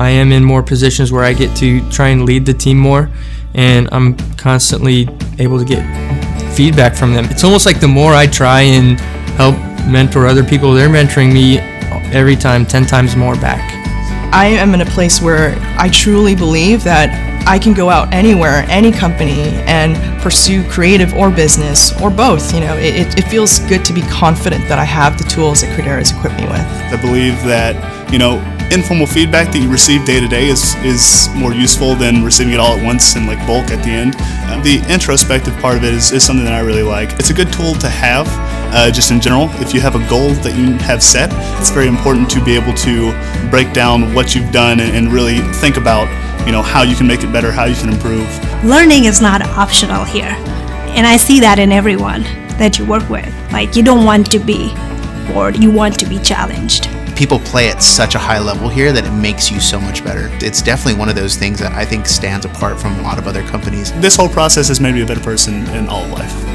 I am in more positions where I get to try and lead the team more, and I'm constantly able to get feedback from them. It's almost like the more I try and help mentor other people, they're mentoring me every time 10 times more back. I am in a place where I truly believe that I can go out anywhere, any company, and pursue creative or business or both. You know, it, it feels good to be confident that I have the tools that Credera has equipped me with. I believe that, you know, informal feedback that you receive day to day is is more useful than receiving it all at once in like bulk at the end. Uh, the introspective part of it is, is something that I really like. It's a good tool to have uh, just in general. If you have a goal that you have set, it's very important to be able to break down what you've done and, and really think about you know how you can make it better, how you can improve. Learning is not optional here, and I see that in everyone that you work with. Like you don't want to be bored, you want to be challenged people play at such a high level here that it makes you so much better. It's definitely one of those things that I think stands apart from a lot of other companies. This whole process has made me a better person in all of life.